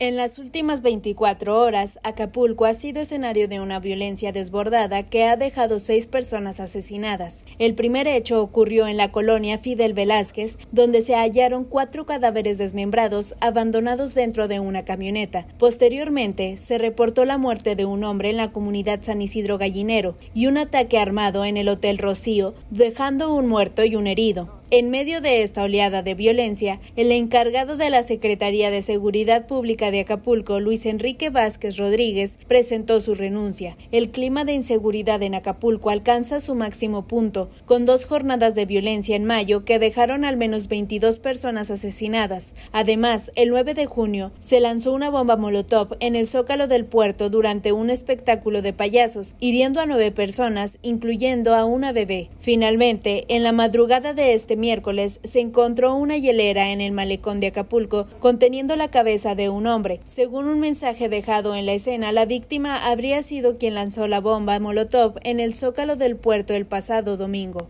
En las últimas 24 horas, Acapulco ha sido escenario de una violencia desbordada que ha dejado seis personas asesinadas. El primer hecho ocurrió en la colonia Fidel Velázquez, donde se hallaron cuatro cadáveres desmembrados abandonados dentro de una camioneta. Posteriormente, se reportó la muerte de un hombre en la comunidad San Isidro Gallinero y un ataque armado en el Hotel Rocío, dejando un muerto y un herido. En medio de esta oleada de violencia, el encargado de la Secretaría de Seguridad Pública de Acapulco, Luis Enrique Vázquez Rodríguez, presentó su renuncia. El clima de inseguridad en Acapulco alcanza su máximo punto, con dos jornadas de violencia en mayo que dejaron al menos 22 personas asesinadas. Además, el 9 de junio se lanzó una bomba molotov en el zócalo del puerto durante un espectáculo de payasos, hiriendo a nueve personas, incluyendo a una bebé. Finalmente, en la madrugada de este miércoles se encontró una hielera en el malecón de Acapulco conteniendo la cabeza de un hombre. Según un mensaje dejado en la escena, la víctima habría sido quien lanzó la bomba Molotov en el zócalo del puerto el pasado domingo.